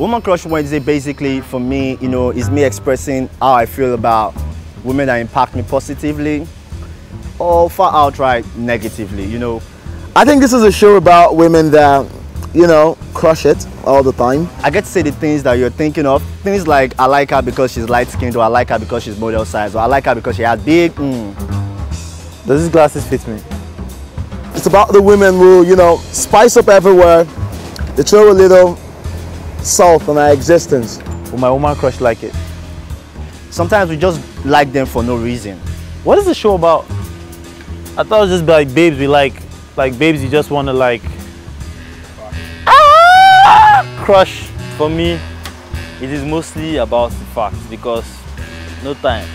Woman Crush Wednesday basically for me, you know, is me expressing how I feel about women that impact me positively or far outright negatively, you know. I think this is a show about women that, you know, crush it all the time. I get to say the things that you're thinking of. Things like I like her because she's light skinned, or I like her because she's model size, or I like her because she has big. Mm. Does these glasses fit me? It's about the women who, you know, spice up everywhere. They throw a little salt on our existence. Will my woman crush like it? Sometimes we just like them for no reason. What is the show about? I thought it was just like babes we like, like babes you just want to like ah! crush. For me, it is mostly about the facts because no time.